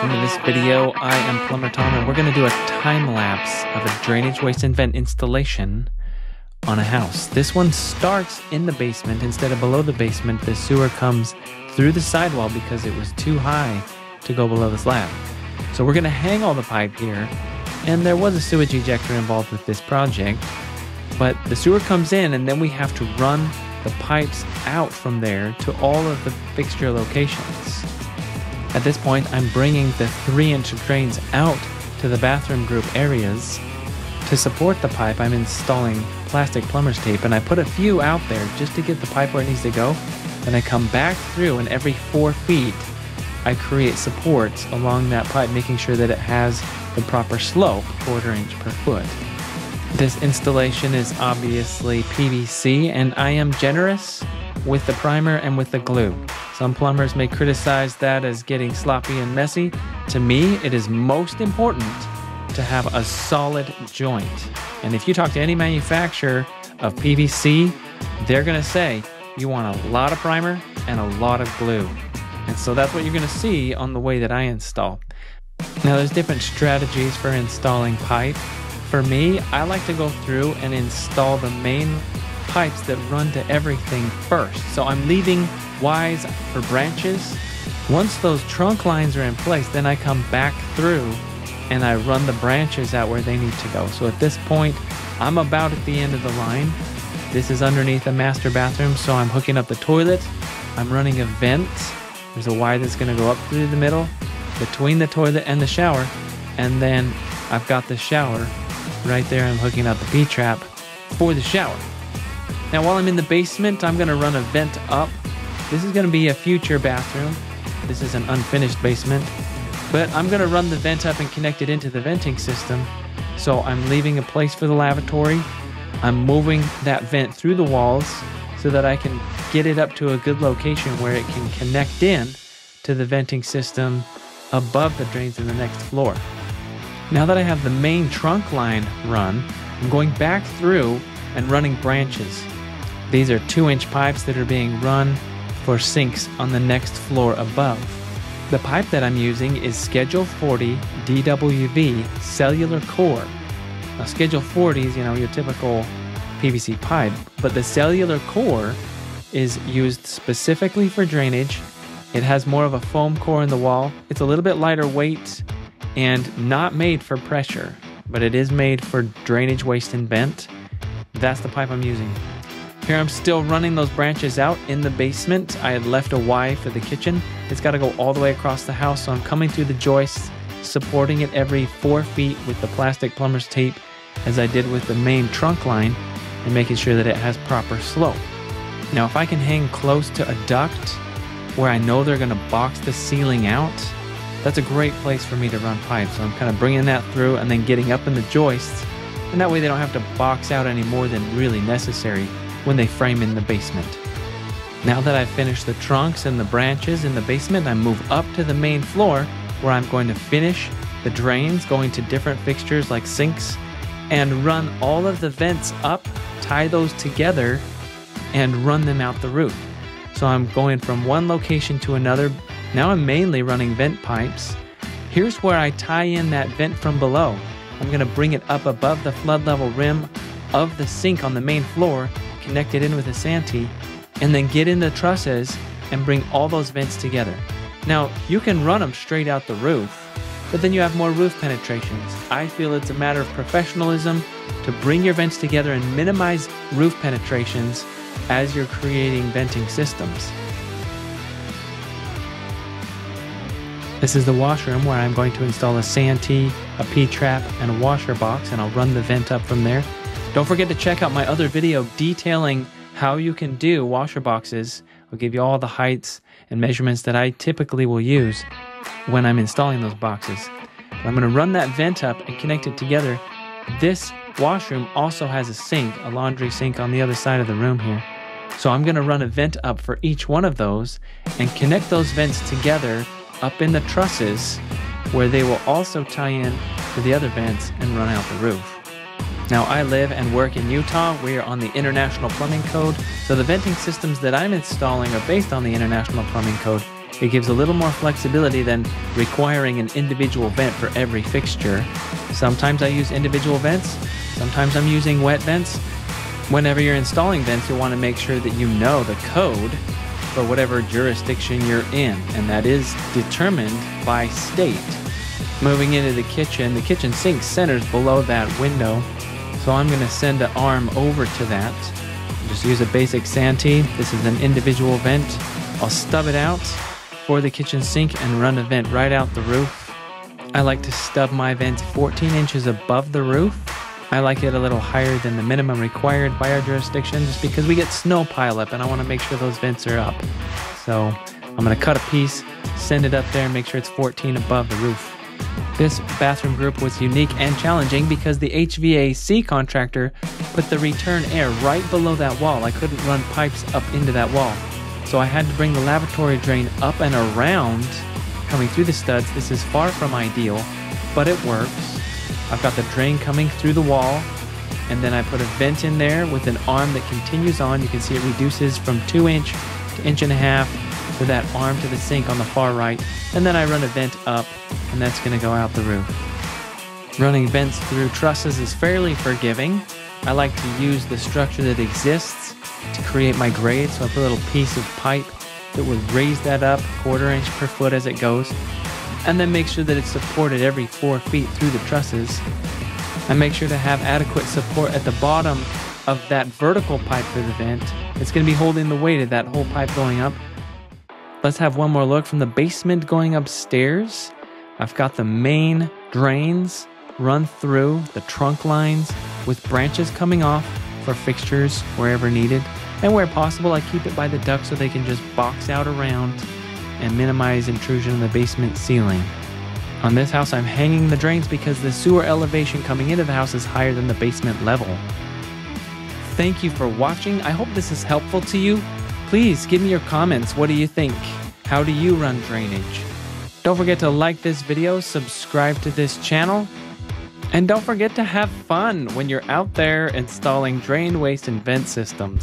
welcome to this video. I am Plumber Tom and we're going to do a time lapse of a drainage waste and vent installation on a house. This one starts in the basement instead of below the basement. The sewer comes through the sidewall because it was too high to go below the slab. So we're going to hang all the pipe here and there was a sewage ejector involved with this project. But the sewer comes in and then we have to run the pipes out from there to all of the fixture locations. At this point, I'm bringing the 3 inch drains out to the bathroom group areas. To support the pipe, I'm installing plastic plumber's tape and I put a few out there just to get the pipe where it needs to go. Then I come back through and every 4 feet, I create supports along that pipe, making sure that it has the proper slope, quarter inch per foot. This installation is obviously PVC and I am generous with the primer and with the glue. Some plumbers may criticize that as getting sloppy and messy. To me, it is most important to have a solid joint. And if you talk to any manufacturer of PVC, they're going to say you want a lot of primer and a lot of glue. And so that's what you're going to see on the way that I install. Now, there's different strategies for installing pipe. For me, I like to go through and install the main pipes that run to everything first. So I'm leaving Ys for branches. Once those trunk lines are in place, then I come back through and I run the branches out where they need to go. So at this point, I'm about at the end of the line. This is underneath a master bathroom, so I'm hooking up the toilet. I'm running a vent. There's a Y that's going to go up through the middle between the toilet and the shower. And then I've got the shower right there. I'm hooking up the P-trap for the shower. Now while I'm in the basement, I'm gonna run a vent up. This is gonna be a future bathroom. This is an unfinished basement. But I'm gonna run the vent up and connect it into the venting system. So I'm leaving a place for the lavatory. I'm moving that vent through the walls so that I can get it up to a good location where it can connect in to the venting system above the drains in the next floor. Now that I have the main trunk line run, I'm going back through and running branches. These are 2 inch pipes that are being run for sinks on the next floor above. The pipe that I'm using is Schedule 40 DWV cellular core. Now, Schedule 40 is, you know, your typical PVC pipe, but the cellular core is used specifically for drainage. It has more of a foam core in the wall. It's a little bit lighter weight and not made for pressure, but it is made for drainage waste and vent. That's the pipe I'm using. Here I'm still running those branches out in the basement. I had left a Y for the kitchen. It's got to go all the way across the house, so I'm coming through the joists, supporting it every four feet with the plastic plumber's tape as I did with the main trunk line and making sure that it has proper slope. Now if I can hang close to a duct where I know they're going to box the ceiling out, that's a great place for me to run pipe. So I'm kind of bringing that through and then getting up in the joists. And that way they don't have to box out any more than really necessary when they frame in the basement. Now that I've finished the trunks and the branches in the basement, I move up to the main floor where I'm going to finish the drains going to different fixtures like sinks and run all of the vents up, tie those together, and run them out the roof. So I'm going from one location to another, now I'm mainly running vent pipes. Here's where I tie in that vent from below. I'm going to bring it up above the flood level rim of the sink on the main floor, connect it in with a Santee, and then get in the trusses and bring all those vents together. Now, you can run them straight out the roof, but then you have more roof penetrations. I feel it's a matter of professionalism to bring your vents together and minimize roof penetrations as you're creating venting systems. This is the washroom where I'm going to install a Santee, a P-trap, and a washer box, and I'll run the vent up from there. Don't forget to check out my other video detailing how you can do washer boxes. I'll give you all the heights and measurements that I typically will use when I'm installing those boxes. I'm going to run that vent up and connect it together. This washroom also has a sink, a laundry sink on the other side of the room here. So I'm going to run a vent up for each one of those and connect those vents together up in the trusses where they will also tie in to the other vents and run out the roof. Now, I live and work in Utah. We are on the International Plumbing Code, so the venting systems that I'm installing are based on the International Plumbing Code. It gives a little more flexibility than requiring an individual vent for every fixture. Sometimes I use individual vents, sometimes I'm using wet vents. Whenever you're installing vents, you'll want to make sure that you know the code for whatever jurisdiction you're in, and that is determined by state. Moving into the kitchen, the kitchen sink centers below that window, so I'm going to send an arm over to that. Just use a basic Santee. This is an individual vent. I'll stub it out for the kitchen sink and run a vent right out the roof. I like to stub my vent 14 inches above the roof. I like it a little higher than the minimum required by our jurisdiction just because we get snow pileup and I want to make sure those vents are up. So I'm going to cut a piece, send it up there, and make sure it's 14 above the roof. This bathroom group was unique and challenging because the HVAC contractor put the return air right below that wall. I couldn't run pipes up into that wall. So I had to bring the lavatory drain up and around, coming through the studs. This is far from ideal, but it works. I've got the drain coming through the wall, and then I put a vent in there with an arm that continues on. You can see it reduces from 2 inch to inch and a half to that arm to the sink on the far right. And then I run a vent up, and that's going to go out the roof. Running vents through trusses is fairly forgiving. I like to use the structure that exists to create my grade. So I put a little piece of pipe that would raise that up quarter inch per foot as it goes and then make sure that it's supported every four feet through the trusses. And make sure to have adequate support at the bottom of that vertical pipe for the vent. It's going to be holding the weight of that whole pipe going up. Let's have one more look from the basement going upstairs. I've got the main drains run through the trunk lines with branches coming off for fixtures wherever needed. And where possible, I keep it by the duct so they can just box out around and minimize intrusion in the basement ceiling. On this house, I'm hanging the drains because the sewer elevation coming into the house is higher than the basement level. Thank you for watching. I hope this is helpful to you. Please give me your comments. What do you think? How do you run drainage? Don't forget to like this video, subscribe to this channel, and don't forget to have fun when you're out there installing drain, waste, and vent systems.